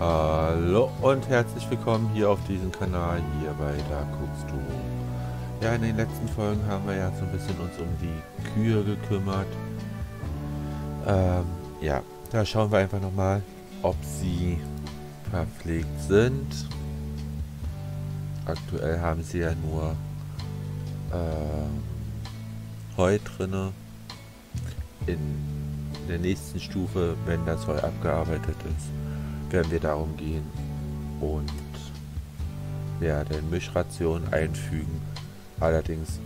Hallo und herzlich willkommen hier auf diesem Kanal, hier bei Da guckst du. Ja, in den letzten Folgen haben wir ja so ein bisschen uns um die Kühe gekümmert. Ähm, ja, da schauen wir einfach nochmal, ob sie verpflegt sind. Aktuell haben sie ja nur äh, Heu drinne. In der nächsten Stufe, wenn das Heu abgearbeitet ist, werden wir darum gehen und werden Mischration einfügen. Allerdings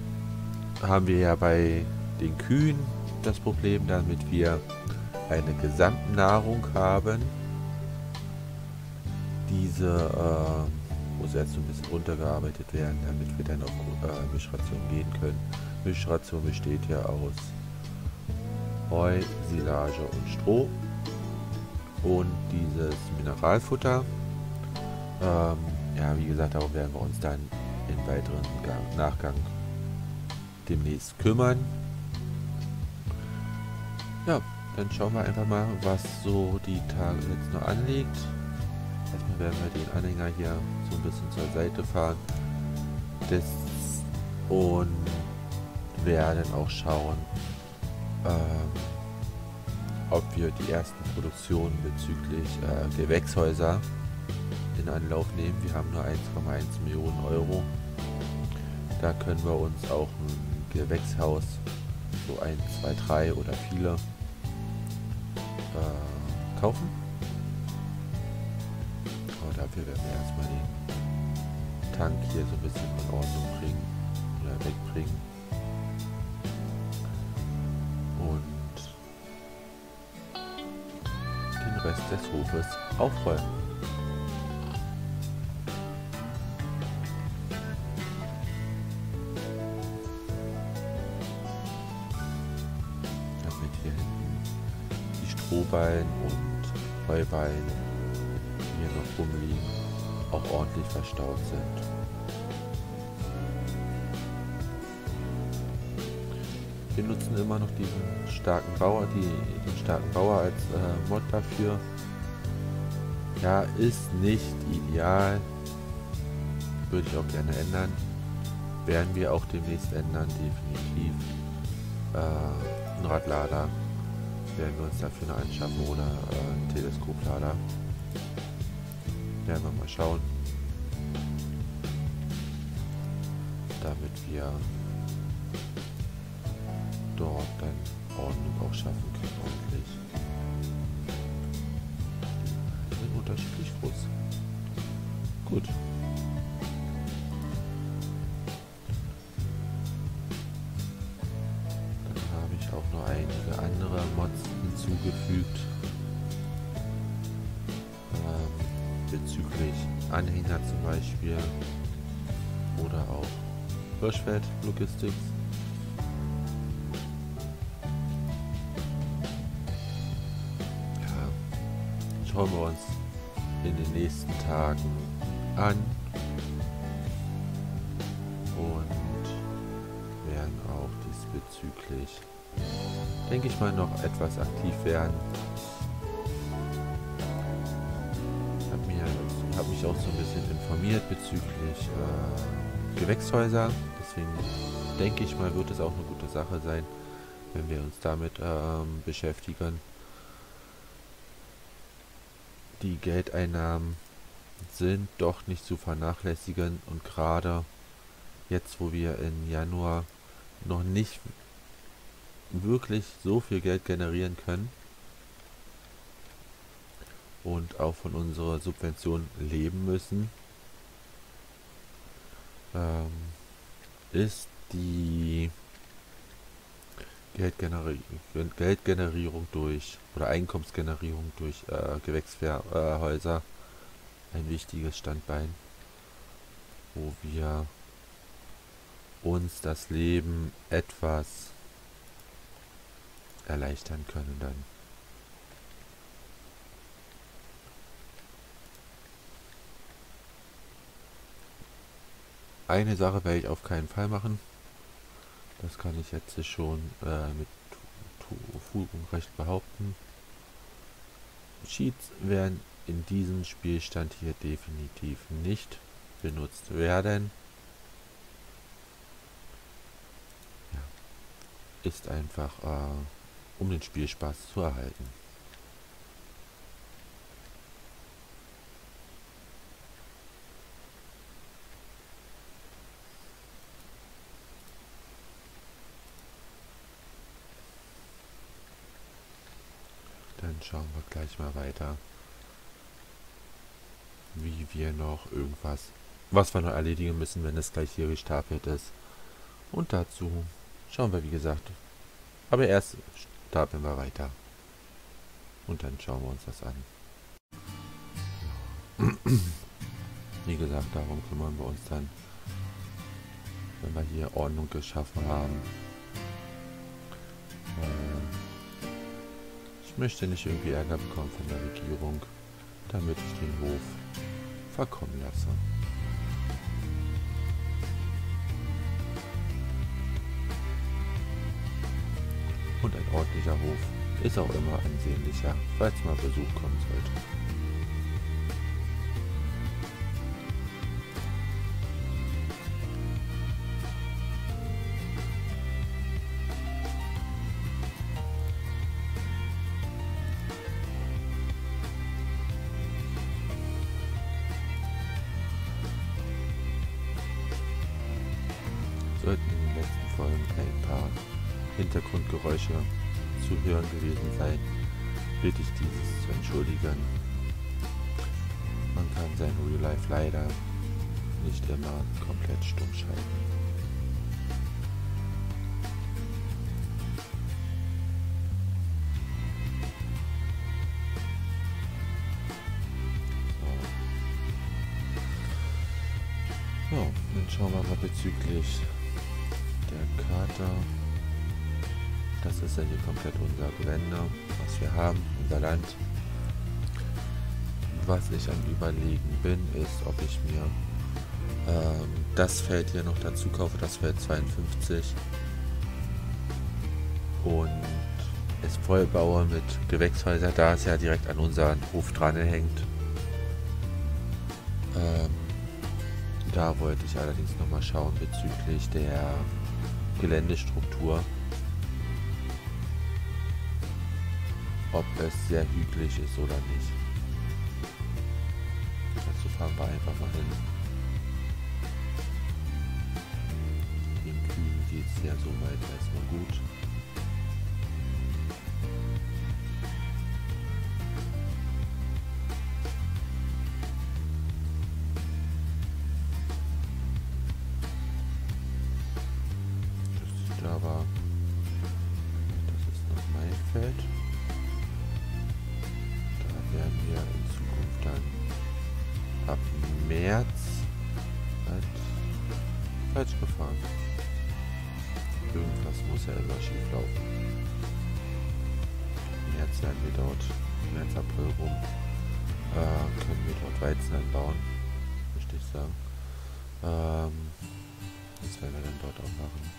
haben wir ja bei den Kühen das Problem, damit wir eine Gesamtnahrung haben. Diese äh, muss erst ein bisschen runtergearbeitet werden, damit wir dann auf äh, Mischration gehen können. Mischration besteht ja aus Heu, Silage und Stroh und dieses Mineralfutter. Ähm, ja, wie gesagt, darum werden wir uns dann im weiteren Gang, Nachgang demnächst kümmern. Ja, dann schauen wir einfach mal, was so die Tage jetzt noch anliegt. Erstmal werden wir den Anhänger hier so ein bisschen zur Seite fahren. Das und werden auch schauen, ähm, ob wir die ersten Produktionen bezüglich äh, Gewächshäuser in Anlauf nehmen. Wir haben nur 1,1 Millionen Euro. Da können wir uns auch ein Gewächshaus, so ein, zwei, drei oder viele, äh, kaufen. Aber dafür werden wir erstmal den Tank hier so ein bisschen in Ordnung bringen oder wegbringen. Rest des Hofes aufräumen. Damit hier hinten die Strohballen und Heuballen, die hier noch rumliegen, auch ordentlich verstaut sind. Wir nutzen immer noch diesen starken Bauer, die, den starken Bauer als äh, Mod dafür. Ja, ist nicht ideal. Würde ich auch gerne ändern. Werden wir auch demnächst ändern, definitiv. Äh, ein Radlader werden wir uns dafür noch anschaffen oder äh, ein Teleskoplader. Werden wir mal schauen. Damit wir dort dann Ordnung auch schaffen können, ordentlich. Sind unterschiedlich groß. Gut. Dann habe ich auch noch einige andere Mods hinzugefügt. Ähm, bezüglich Anhänger zum Beispiel oder auch Hirschfeld Logistics. Schauen wir uns in den nächsten Tagen an und werden auch diesbezüglich, denke ich mal, noch etwas aktiv werden. Ich habe hab mich auch so ein bisschen informiert bezüglich äh, Gewächshäuser. Deswegen denke ich mal, wird es auch eine gute Sache sein, wenn wir uns damit ähm, beschäftigen die Geldeinnahmen sind doch nicht zu vernachlässigen und gerade jetzt, wo wir im Januar noch nicht wirklich so viel Geld generieren können und auch von unserer Subvention leben müssen, ähm, ist die Geldgenerierung, Geldgenerierung durch oder Einkommensgenerierung durch äh, Gewächshäuser äh, ein wichtiges Standbein, wo wir uns das Leben etwas erleichtern können dann. Eine Sache werde ich auf keinen Fall machen. Das kann ich jetzt schon äh, mit Fug und Recht behaupten. Cheats werden in diesem Spielstand hier definitiv nicht benutzt werden. Ja, ist einfach, äh, um den Spielspaß zu erhalten. Dann schauen wir gleich mal weiter, wie wir noch irgendwas, was wir noch erledigen müssen, wenn es gleich hier gestapelt ist. Und dazu schauen wir, wie gesagt, aber erst stapeln wir weiter. Und dann schauen wir uns das an. Wie gesagt, darum kümmern wir uns dann, wenn wir hier Ordnung geschaffen haben. Ich möchte nicht irgendwie Ärger bekommen von der Regierung, damit ich den Hof verkommen lasse. Und ein ordentlicher Hof ist auch immer ansehnlicher, falls mal Besuch kommen sollte. Ein paar Hintergrundgeräusche zu hören gewesen sein, bitte ich dieses zu entschuldigen. Man kann sein Real Life leider nicht immer komplett stumm schalten. So, dann schauen wir mal bezüglich Karte. Das ist ja hier komplett unser Gelände, was wir haben, unser Land. Was ich am überlegen bin, ist, ob ich mir ähm, das Feld hier noch dazu kaufe, das Feld 52. Und es vollbaue mit Gewächshäuser, da es ja direkt an unseren Hof dran hängt. Ähm, da wollte ich allerdings nochmal schauen bezüglich der Geländestruktur. Ob es sehr hügelig ist oder nicht. Dazu fahren wir einfach mal hin. Im Kühen geht es ja soweit erstmal gut. März, April rum, äh, können wir dort Weizen anbauen, möchte ich sagen. Ähm, das werden wir dann dort auch machen.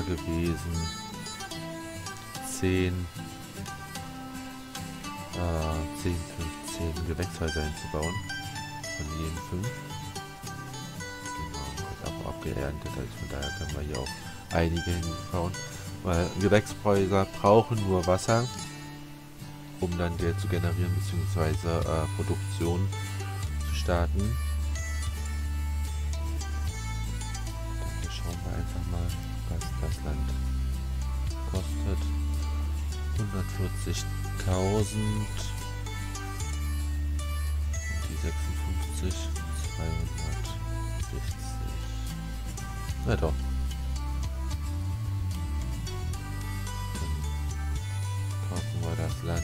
Gewesen, 10, äh, 10, 15 Gewächshäuser hinzubauen. Von jedem 5. Genau, wird auch abgeerntet, also von daher können wir hier auch einige hinbauen. Weil Gewächshäuser brauchen nur Wasser, um dann Geld zu generieren bzw. Äh, Produktion zu starten. 140.000 die 56 260 na doch Land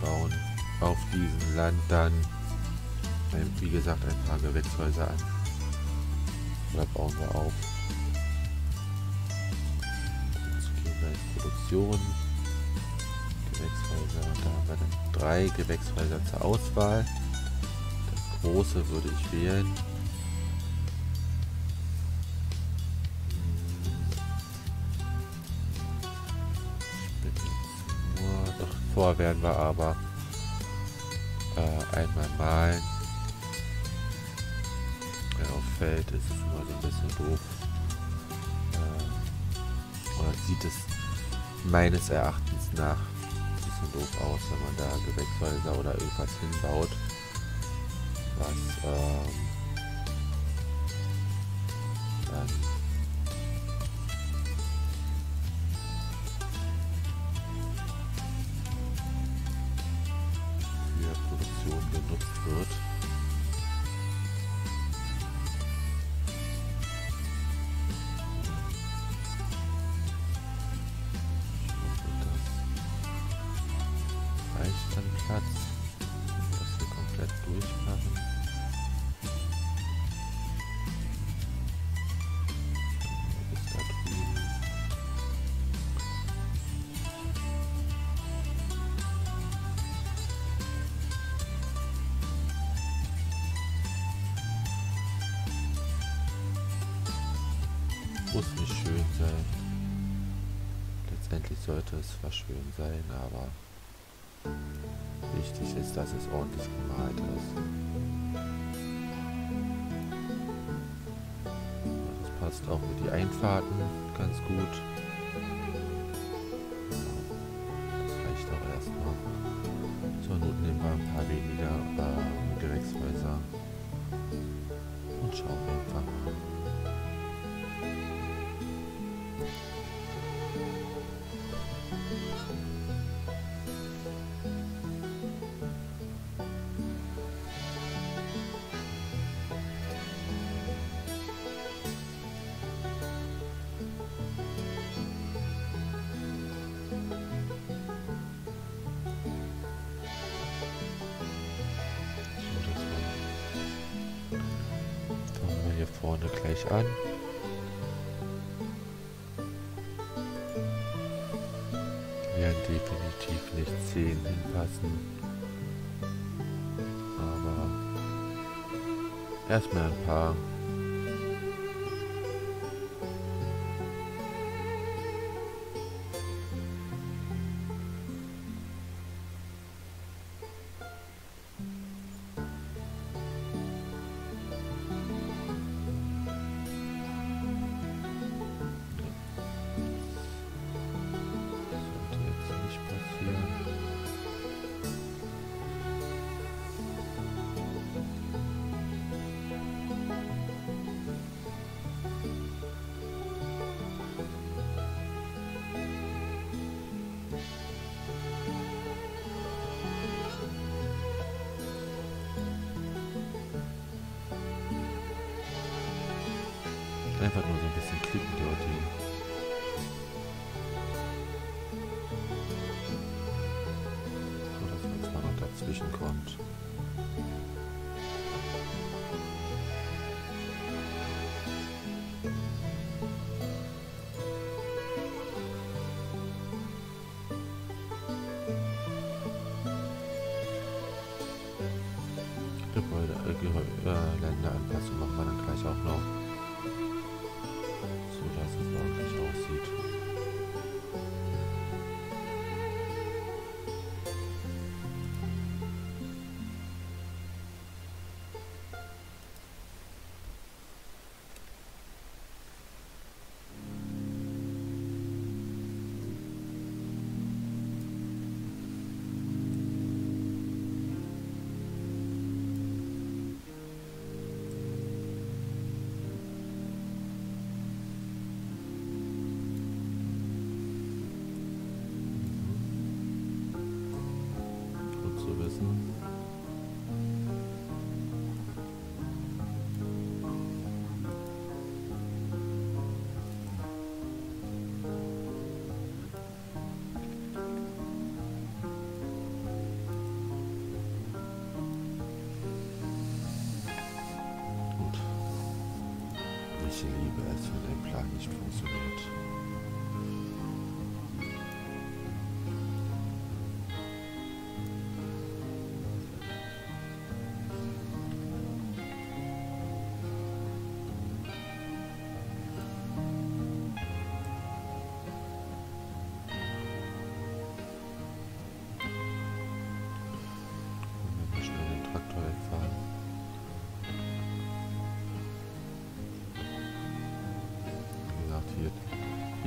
bauen auf diesem Land dann, wie gesagt, ein paar Gewächshäuser an. Oder bauen wir auf. Jetzt gehen wir in Produktion. Gewächshäuser. Da haben wir dann drei Gewächshäuser zur Auswahl. Das große würde ich wählen. Vor werden wir aber äh, einmal malen. Ja, auf Feld ist es immer so ein bisschen doof. Äh, oder sieht es meines Erachtens nach bisschen doof aus, wenn man da Gewächshäuser oder irgendwas hinbaut. Was ähm, dann muss nicht schön sein. Letztendlich sollte es zwar schön sein, aber wichtig ist, dass es ordentlich gemalt ist. Das passt auch mit die Einfahrten ganz gut. Gleich an. Werden definitiv nicht 10 hinpassen. Aber erstmal ein paar. Dazwischen kommt. Gebäude, äh, Länderanpassung machen wir dann gleich auch noch. Unendliche Liebe, als wenn dein Plan nicht funktioniert.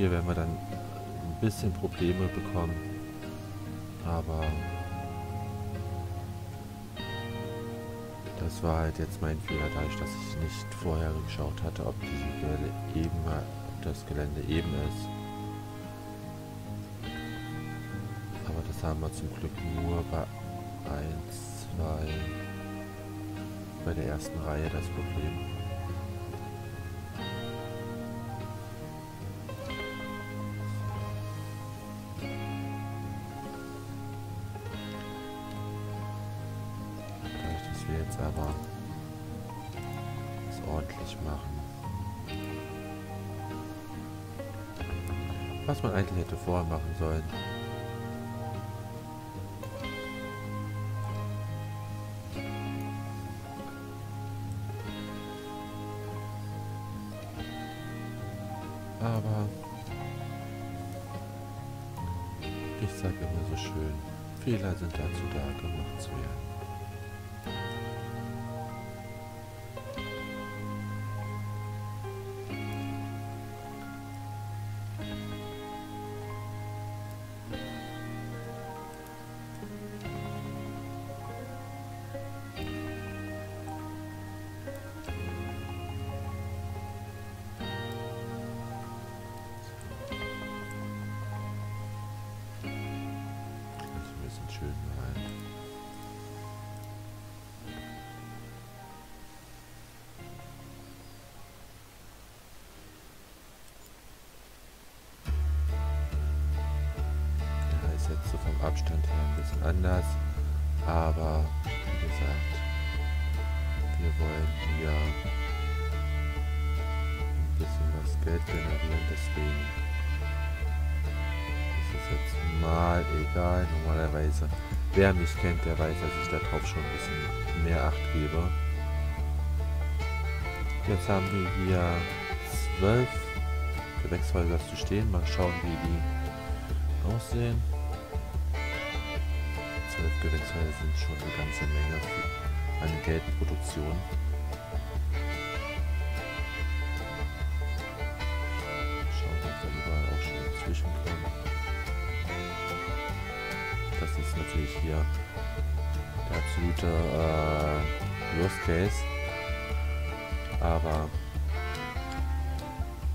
Hier werden wir dann ein bisschen Probleme bekommen. Aber das war halt jetzt mein Fehler, dadurch, dass ich nicht vorher geschaut hatte, ob die Gelände eben, ob das Gelände eben ist. Aber das haben wir zum Glück nur bei 1, 2, bei der ersten Reihe das Problem. Man eigentlich hätte vorher machen sollen. Aber ich sage immer so schön, Fehler sind dazu da, gemacht zu werden. Abstand her ein bisschen anders. Aber wie gesagt, wir wollen hier ein bisschen was Geld generieren. Deswegen ist es jetzt mal egal. Normalerweise, wer mich kennt, der weiß, dass ich darauf schon ein bisschen mehr Acht gebe. Jetzt haben wir hier zwölf Gewächshäuser zu stehen. Mal schauen, wie die aussehen. Gewächshäuser sind schon eine ganze Menge eine Geldproduktion. Schauen, ob wir überall auch schon dazwischen kommen. Das ist natürlich hier der absolute äh, Worst Case. Aber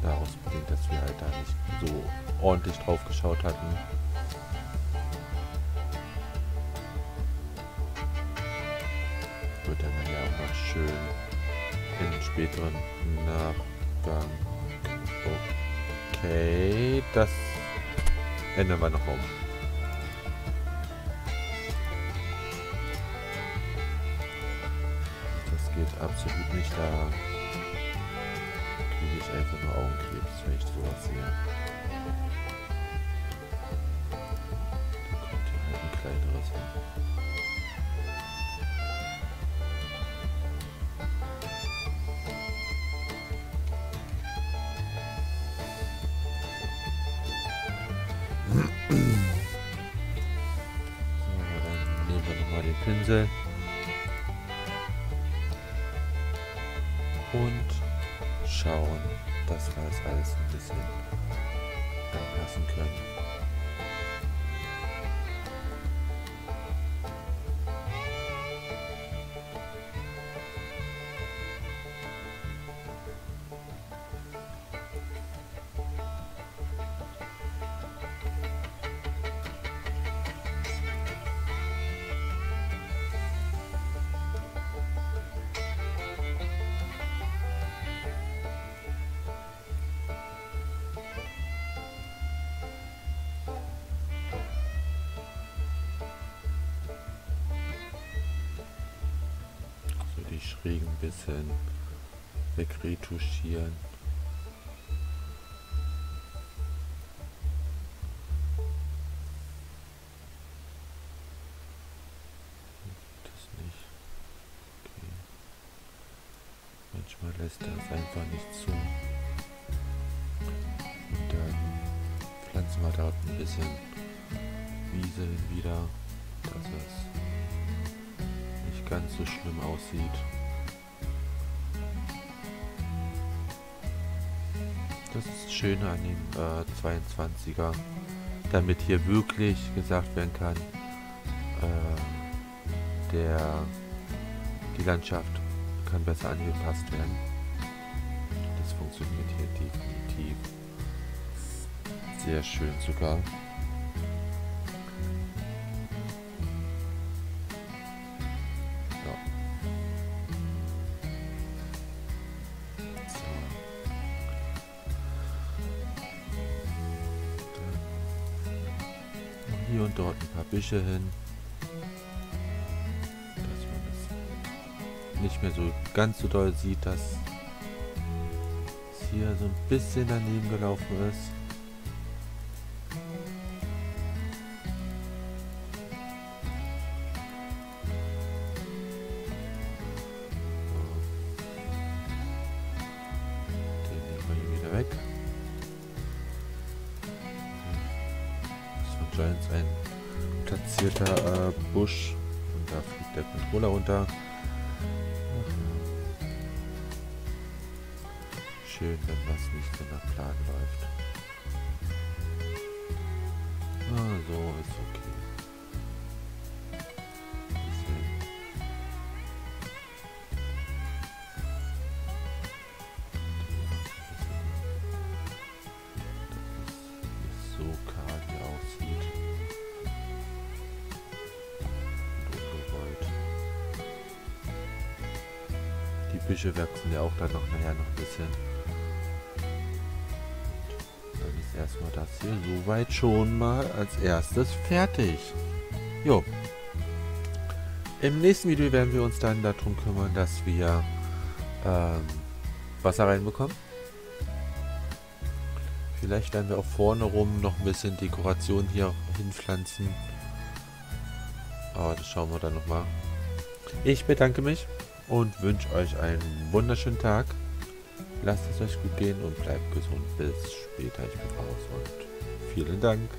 daraus bedingt, dass wir halt da nicht so ordentlich drauf geschaut hatten. Schön in späteren Nachgang. Okay, das ändern wir noch um. Das geht absolut nicht, da kriege ich einfach nur Augenkrebs, wenn ich sowas sehe. Schräg ein bisschen wegretuschieren. Das nicht. Okay. Manchmal lässt er es einfach nicht zu. Und dann pflanzen wir dort ein bisschen Wiese wieder, dass es nicht ganz so schlimm aussieht. Schöne an dem äh, 22er, damit hier wirklich gesagt werden kann, äh, der, die Landschaft kann besser angepasst werden. Das funktioniert hier definitiv sehr schön sogar. Büsche hin. Dass man das nicht mehr so ganz so doll sieht, dass es hier so ein bisschen daneben gelaufen ist. Giants ein platzierter äh, Busch. Und da fliegt der Controller runter. Schön, wenn was nicht so nach Plan läuft. Ah, so ist okay. Büsche wachsen ja auch dann noch nachher noch ein bisschen. Dann ist erstmal das hier soweit schon mal als erstes fertig. Jo. Im nächsten Video werden wir uns dann darum kümmern, dass wir ähm, Wasser reinbekommen. Vielleicht werden wir auch vorne rum noch ein bisschen Dekoration hier hinpflanzen. Aber das schauen wir dann nochmal. Ich bedanke mich und wünsche euch einen wunderschönen Tag. Lasst es euch gut gehen und bleibt gesund. Bis später. Ich bin raus und vielen Dank.